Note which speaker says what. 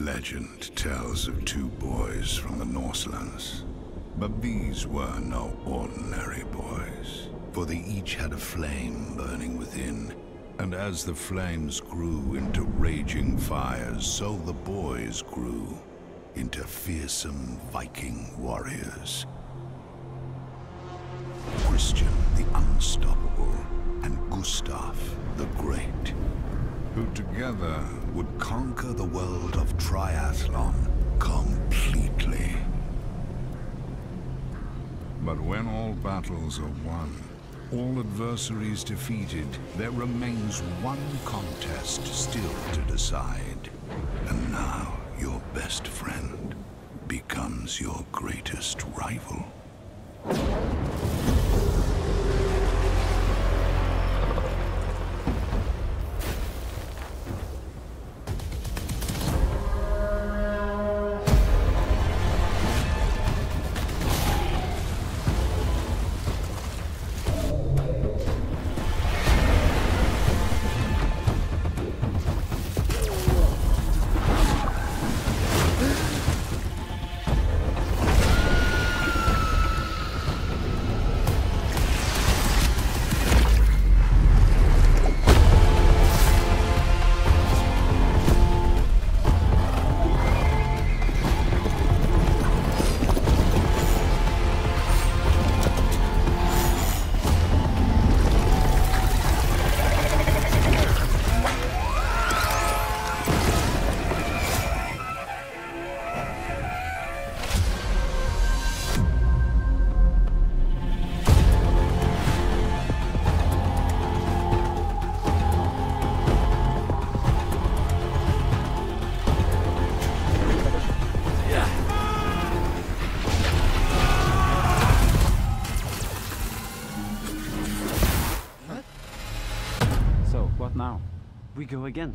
Speaker 1: Legend tells of two boys from the Norselands. But these were no ordinary boys, for they each had a flame burning within. And as the flames grew into raging fires, so the boys grew into fearsome Viking warriors. Kristian the Unstoppable and Gustav the who together would conquer the world of triathlon completely. But when all battles are won, all adversaries defeated, there remains one contest still to decide. And now your best friend becomes your greatest rival.
Speaker 2: Now? We go again.